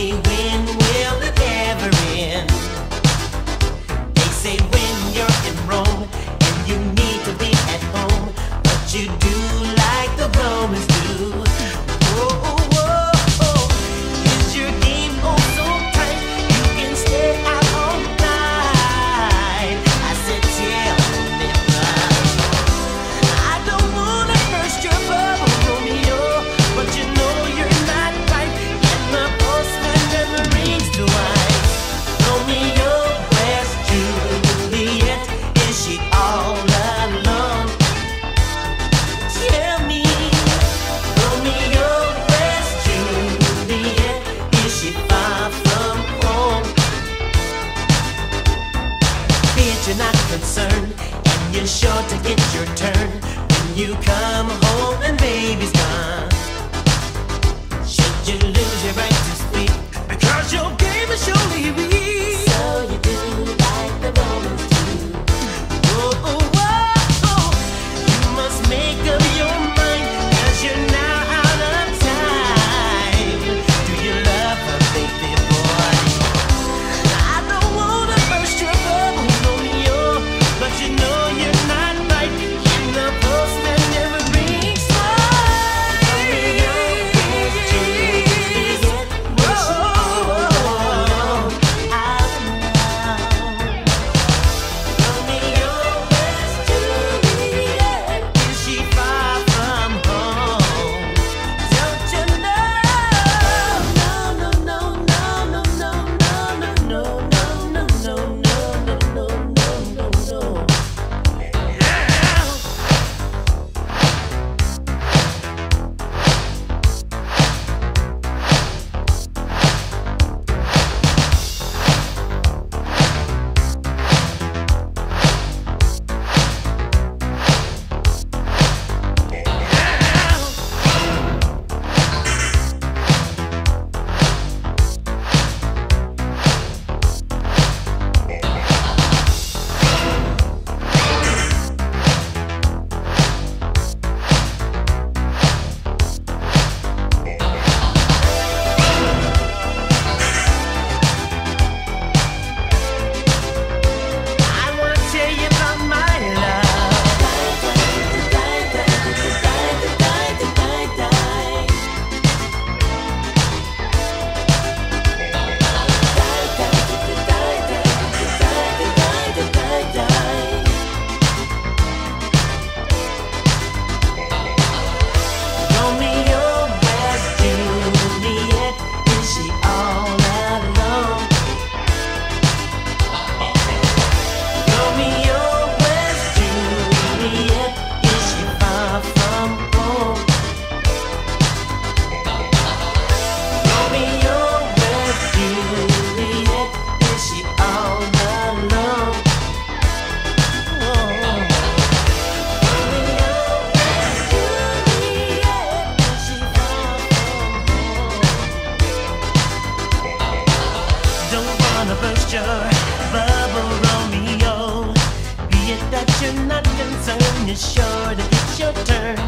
me when will it ever end? They say when you're in Rome and you need to be at home, what you do. you're not concerned, and you're sure to get your turn when you come home and baby's gone. Should you lose your right to speak, because your game is surely weak. your bubble Romeo. Oh. Be it that you're not concerned, you're sure to it's your turn.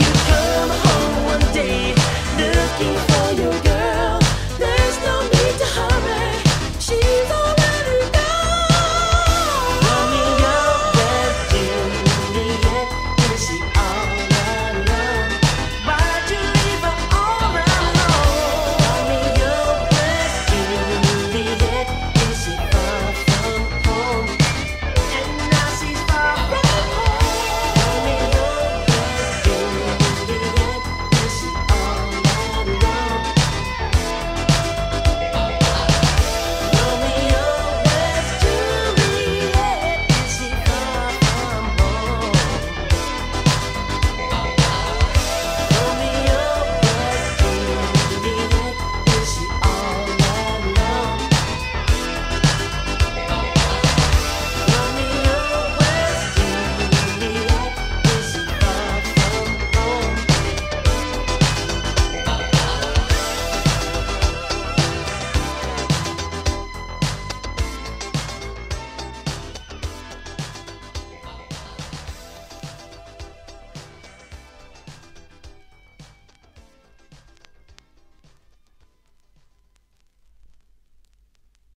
You come home one day looking for.